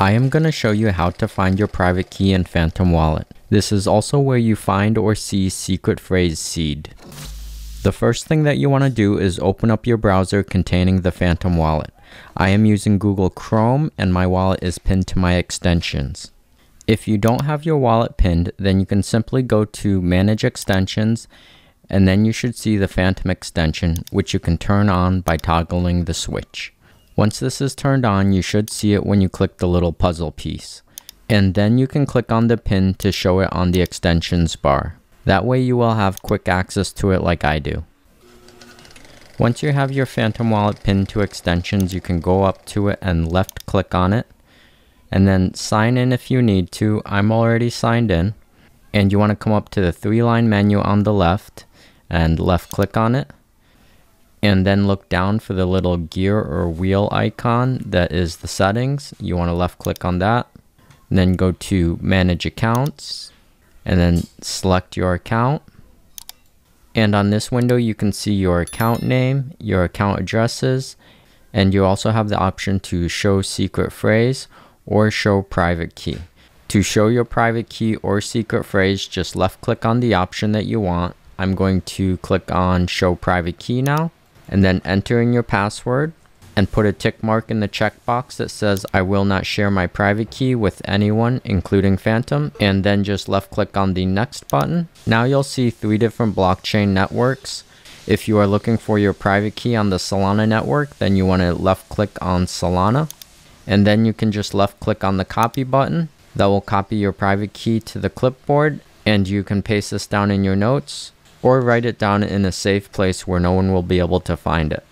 I am going to show you how to find your private key in Phantom Wallet. This is also where you find or see secret phrase seed. The first thing that you want to do is open up your browser containing the Phantom Wallet. I am using Google Chrome and my wallet is pinned to my extensions. If you don't have your wallet pinned, then you can simply go to Manage Extensions and then you should see the Phantom extension, which you can turn on by toggling the switch. Once this is turned on, you should see it when you click the little puzzle piece. And then you can click on the pin to show it on the extensions bar. That way you will have quick access to it like I do. Once you have your Phantom Wallet pinned to extensions, you can go up to it and left click on it. And then sign in if you need to. I'm already signed in. And you want to come up to the three line menu on the left and left click on it. And then look down for the little gear or wheel icon that is the settings. You want to left click on that. And then go to manage accounts and then select your account. And on this window, you can see your account name, your account addresses, and you also have the option to show secret phrase or show private key. To show your private key or secret phrase, just left click on the option that you want. I'm going to click on show private key now and then enter in your password and put a tick mark in the checkbox that says I will not share my private key with anyone, including Phantom, and then just left click on the next button. Now you'll see three different blockchain networks. If you are looking for your private key on the Solana network, then you want to left click on Solana. And then you can just left click on the copy button. That will copy your private key to the clipboard and you can paste this down in your notes or write it down in a safe place where no one will be able to find it.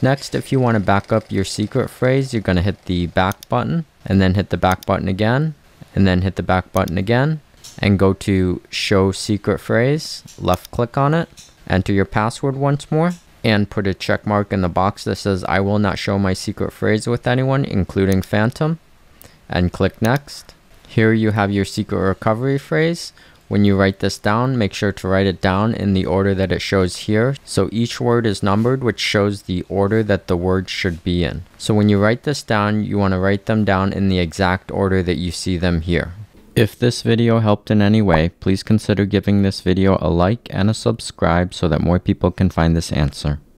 Next, if you want to back up your secret phrase, you're going to hit the back button and then hit the back button again and then hit the back button again and go to show secret phrase, left click on it, enter your password once more and put a check mark in the box that says I will not show my secret phrase with anyone including Phantom and click next. Here you have your secret recovery phrase when you write this down, make sure to write it down in the order that it shows here. So each word is numbered, which shows the order that the words should be in. So when you write this down, you want to write them down in the exact order that you see them here. If this video helped in any way, please consider giving this video a like and a subscribe so that more people can find this answer.